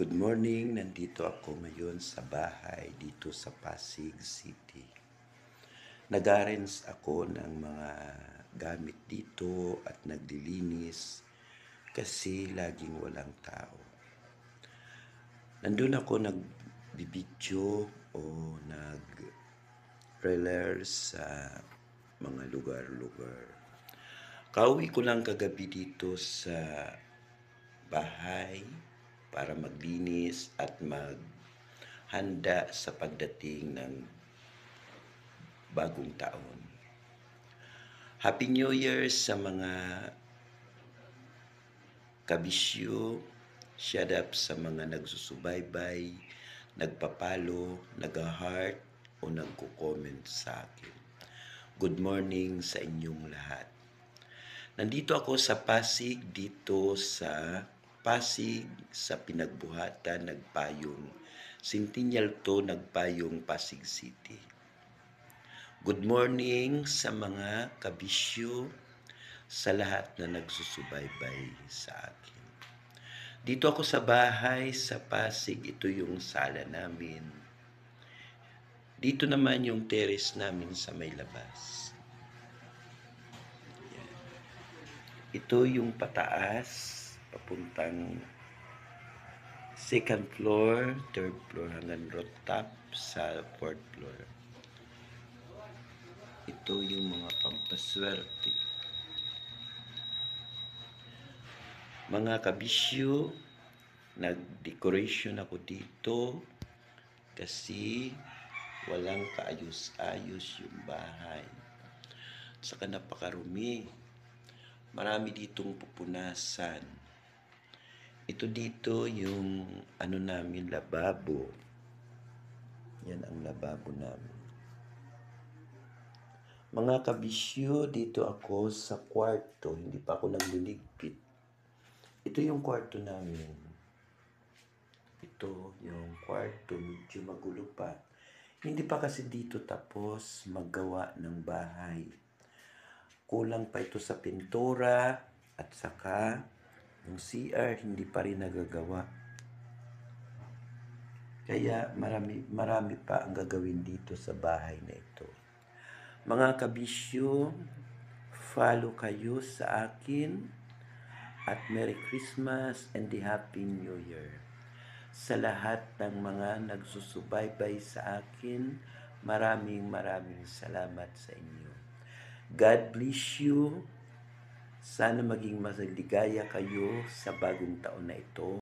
Good morning, nandito ako ngayon sa bahay dito sa Pasig City. Nag-arrange ako ng mga gamit dito at naglilinis kasi laging walang tao. Nandun ako nagbibidyo o nag-trailer sa mga lugar-lugar. Kauwi ko lang kagabi dito sa bahay para maglinis at maghanda sa pagdating ng bagong taon. Happy New Year sa mga kabisyo, shout up sa mga nagsusubaybay, nagpapalo, nag-heart o nagko-comment sa akin. Good morning sa inyong lahat. Nandito ako sa Pasig, dito sa Pasig, sa pinagbuhatan, nagpayong. Centennial to, nagpayong Pasig City. Good morning sa mga kabisyo, sa lahat na nagsusubaybay sa akin. Dito ako sa bahay, sa Pasig, ito yung sala namin. Dito naman yung terrace namin sa may labas. Ito yung pataas, papuntang second floor, third floor hanggang rooftop sa fourth floor. Ito yung mga pampaswerte. Mga kabisyo, nag-decoration ako dito kasi walang kaayos-ayos yung bahay. Saka napakarumi. Marami ditong pupunasan. Ito dito yung ano namin lababo. Yan ang lababo namin. Mga kabisyo, dito ako sa kwarto. Hindi pa ako nagliligpit. Ito yung kwarto namin. Ito yung kwarto. Medyo magulo pa. Hindi pa kasi dito tapos maggawa ng bahay. Kulang pa ito sa pintura at saka yung CR hindi pa rin nagagawa. Kaya marami, marami pa ang gagawin dito sa bahay na ito. Mga kabisyo, follow kayo sa akin at Merry Christmas and the Happy New Year. Sa lahat ng mga nagsusubaybay sa akin, maraming maraming salamat sa inyo. God bless you. Sana maging masaligaya kayo sa bagong taon na ito.